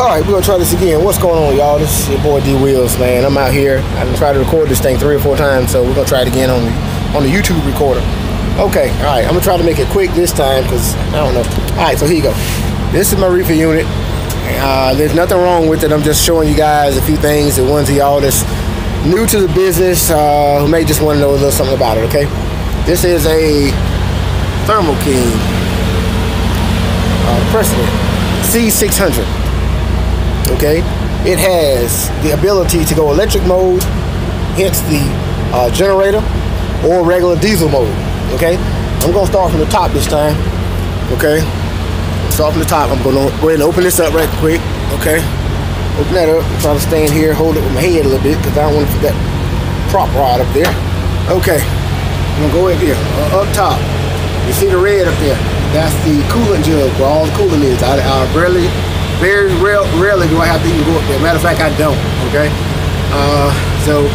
All right, we're gonna try this again. What's going on, y'all? This is your boy Dee Wheels, man. I'm out here. I've tried to record this thing three or four times, so we're gonna try it again on the on the YouTube recorder. Okay, all right. I'm gonna try to make it quick this time because I don't know. All right, so here you go. This is my reefer unit. Uh, there's nothing wrong with it. I'm just showing you guys a few things. The ones of y'all that's new to the business uh, who may just want to know a little something about it. Okay, this is a Thermo King uh, Precedent C600 okay? It has the ability to go electric mode hence the uh, generator or regular diesel mode okay? I'm gonna start from the top this time okay? Start from the top. I'm gonna go ahead and open this up right quick okay? Open that up. Try to stand here hold it with my head a little bit because I don't want to put that prop rod up there. Okay. I'm gonna go in here uh, up top. You see the red up there? That's the coolant jug where all the coolant is. I, I barely very rare, rarely do I have to even go up there. Matter of fact, I don't, okay? Uh, so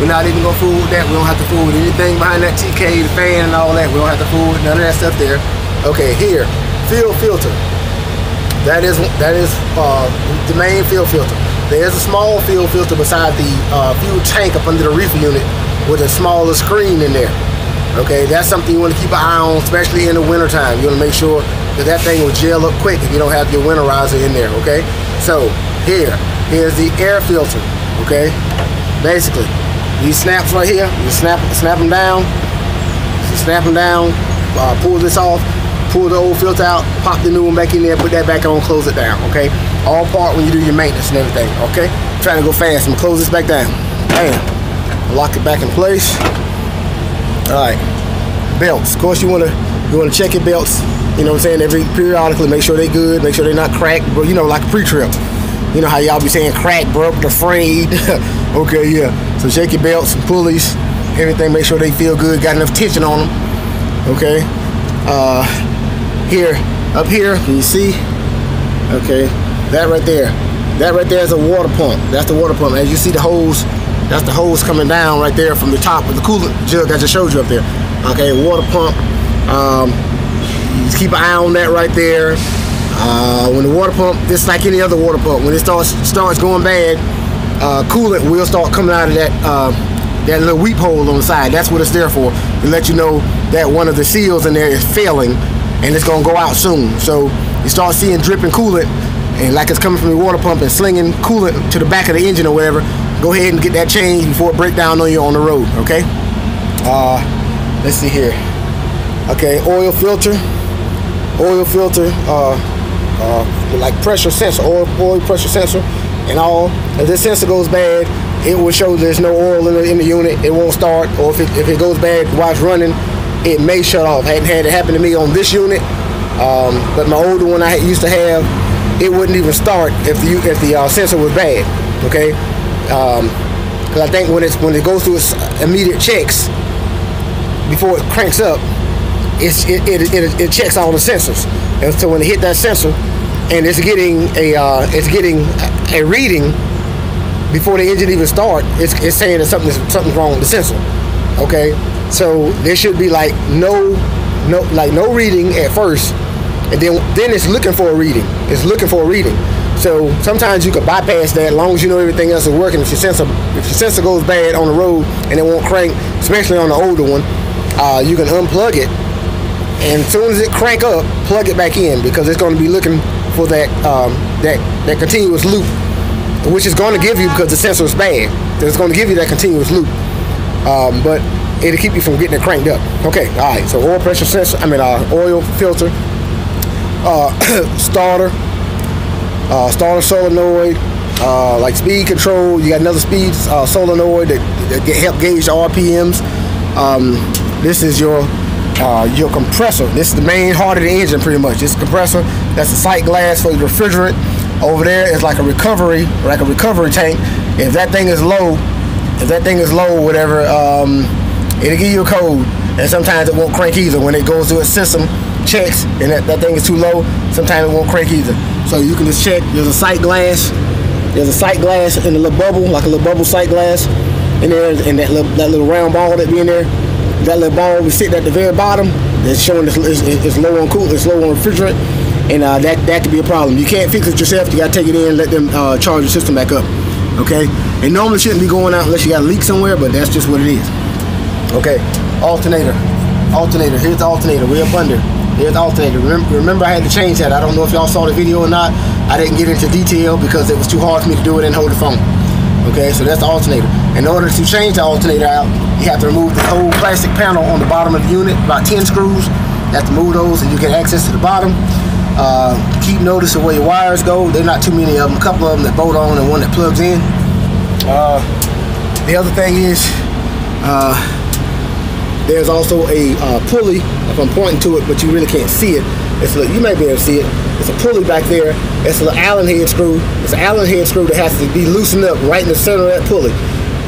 we're not even gonna fool with that. We don't have to fool with anything behind that TK, the fan and all that. We don't have to fool with none of that stuff there. Okay, here, fuel filter. That is that is uh, the main fuel filter. There's a small fuel filter beside the uh, fuel tank up under the reefer unit with a smaller screen in there. Okay, that's something you want to keep an eye on, especially in the wintertime. You want to make sure because that thing will gel up quick if you don't have your winterizer in there, okay? So here, here's the air filter, okay? Basically, these snaps right here, you snap, snap them down, snap them down, uh, pull this off, pull the old filter out, pop the new one back in there, put that back on, close it down, okay? All part when you do your maintenance and everything, okay? I'm trying to go fast, I'm close this back down. Bam. Lock it back in place. All right, belts. Of course, you wanna you wanna check your belts you know what I'm saying? Every periodically, make sure they good, make sure they're not cracked, but you know, like pre-trip. You know how y'all be saying crack, broke, afraid. okay, yeah. So shake your belts and pulleys, everything, make sure they feel good, got enough tension on them. Okay. Uh here, up here, can you see? Okay, that right there. That right there is a water pump. That's the water pump. As you see the hose, that's the hose coming down right there from the top of the coolant jug I just showed you up there. Okay, water pump. Um, just keep an eye on that right there. Uh, when the water pump, just like any other water pump, when it starts starts going bad, uh, coolant will start coming out of that uh, that little weep hole on the side. That's what it's there for to let you know that one of the seals in there is failing and it's gonna go out soon. So you start seeing dripping coolant and like it's coming from the water pump and slinging coolant to the back of the engine or whatever. Go ahead and get that changed before it breaks down on you on the road. Okay. Uh, let's see here. Okay, oil filter oil filter, uh, uh, like pressure sensor, oil, oil pressure sensor, and all. If this sensor goes bad, it will show there's no oil in the, in the unit. It won't start, or if it, if it goes bad while it's running, it may shut off. Hadn't had it happen to me on this unit, um, but my older one I used to have, it wouldn't even start if the if the uh, sensor was bad. Okay, because um, I think when it's when it goes through its immediate checks before it cranks up, it, it, it, it, checks all the sensors. And so when it hit that sensor and it's getting a uh, it's getting a reading before the engine even start, it's, it's saying that something's something's wrong with the sensor. Okay, so there should be like no no like no reading at first, and then then it's looking for a reading. It's looking for a reading. So sometimes you can bypass that as long as you know everything else is working. If your sensor if your sensor goes bad on the road and it won't crank, especially on the older one, uh, you can unplug it and as soon as it crank up, plug it back in because it's going to be looking for that um, that that continuous loop, which is going to give you because the sensor is bad. It's going to give you that continuous loop, um, but it'll keep you from getting it cranked up. Okay, all right. So oil pressure sensor, I mean uh, oil filter, uh, starter, uh, starter solenoid, uh, like speed control. You got another speed uh, solenoid that, that help gauge RPMs. Um, this is your uh, your compressor. This is the main heart of the engine pretty much. This compressor, that's the sight glass for the refrigerant. Over there is like a recovery, like a recovery tank. If that thing is low, if that thing is low, whatever, um, it'll give you a code. And sometimes it won't crank either. When it goes to its system, checks, and that, that thing is too low, sometimes it won't crank either. So you can just check, there's a sight glass, there's a sight glass in the little bubble, like a little bubble sight glass in there, and that little, that little round ball that be in there that little ball we sit at the very bottom that's showing it's, it's, it's low on cool, it's low on refrigerant. and uh, that that could be a problem. You can't fix it yourself. You got to take it in, and let them uh, charge your system back up. Okay, it normally shouldn't be going out unless you got a leak somewhere, but that's just what it is. Okay, alternator, alternator. Here's the alternator. We're up under. Here's the alternator. Remember, remember, I had to change that. I don't know if y'all saw the video or not. I didn't get into detail because it was too hard for me to do it and hold the phone. Okay, so that's the alternator. In order to change the alternator out, you have to remove the whole plastic panel on the bottom of the unit, about 10 screws. You have to move those and you get access to the bottom. Uh, keep notice of where your wires go. There's not too many of them. A couple of them that bolt on and one that plugs in. Uh, the other thing is, uh, there's also a uh, pulley. If I'm pointing to it, but you really can't see it. It's a, you may be able to see it. It's a pulley back there. It's an Allen head screw. It's an Allen head screw that has to be loosened up right in the center of that pulley.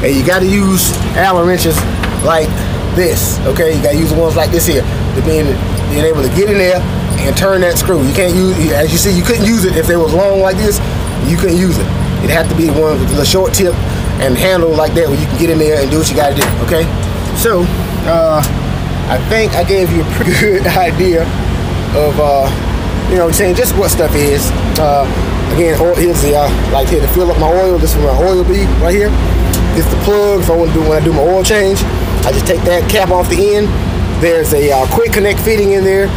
And you got to use Allen wrenches like this. Okay, you got to use the ones like this here to being being able to get in there and turn that screw. You can't use, as you see, you couldn't use it if they was long like this. You couldn't use it. It had to be one with the short tip and handle like that where you can get in there and do what you got to do. Okay, so uh, I think I gave you a pretty good idea of uh, you know saying just what stuff is. Uh, again, oil, here's the uh, like here to fill up my oil. This is my oil bead right here. This is the plug if I want to do when I do my oil change. I just take that cap off the end. There's a uh, quick connect fitting in there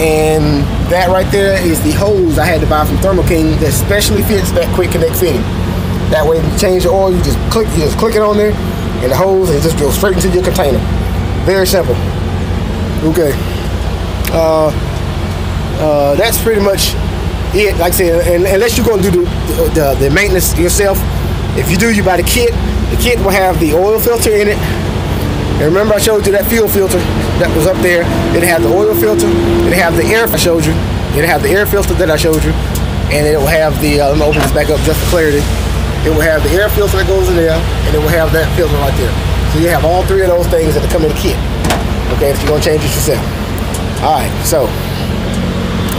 and that right there is the hose I had to buy from Thermo King that specially fits that quick connect fitting. That way, you change the oil, you just click, you just click it on there, and the hose, and it just goes straight into your container. Very simple. Okay. Uh, uh, that's pretty much it. Like I said, and, unless you're going to do the, the, the maintenance yourself, if you do, you buy the kit. The kit will have the oil filter in it. And remember I showed you that fuel filter that was up there. It had the oil filter. It had the air I showed you. It had the air filter that I showed you. And it will have the, uh, let me open this back up just for clarity. It will have the air filter that goes in there, and it will have that filter right there. So you have all three of those things that come in the kit. Okay, if you're gonna change it yourself. All right, so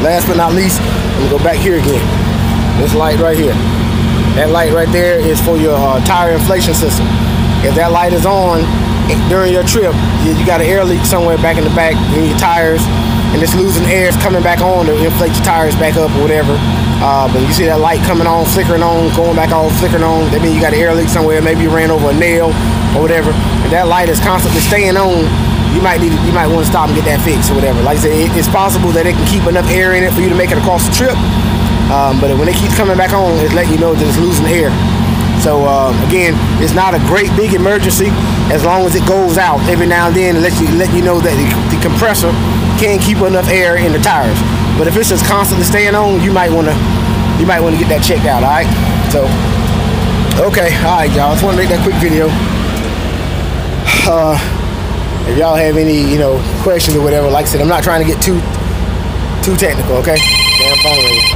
last but not least, I'm gonna go back here again. This light right here. That light right there is for your uh, tire inflation system. If that light is on during your trip, you, you got an air leak somewhere back in the back in your tires, and it's losing air, it's coming back on to inflate your tires back up or whatever. Uh, but you see that light coming on, flickering on, going back on, flickering on. That means you got an air leak somewhere. Maybe you ran over a nail or whatever. If that light is constantly staying on, you might need, you might want to stop and get that fixed or whatever. Like I said, it, it's possible that it can keep enough air in it for you to make it across the trip. Um, but when it keeps coming back on, it's letting you know that it's losing air. So uh, again, it's not a great big emergency as long as it goes out every now and then and let you let you know that the, the compressor can keep enough air in the tires. But if it's just constantly staying on, you might want to you might want to get that checked out. All right. So okay, all right, y'all. Just want to make that quick video. Uh, if y'all have any you know questions or whatever, like I said, I'm not trying to get too too technical. Okay. Damn phone ringing.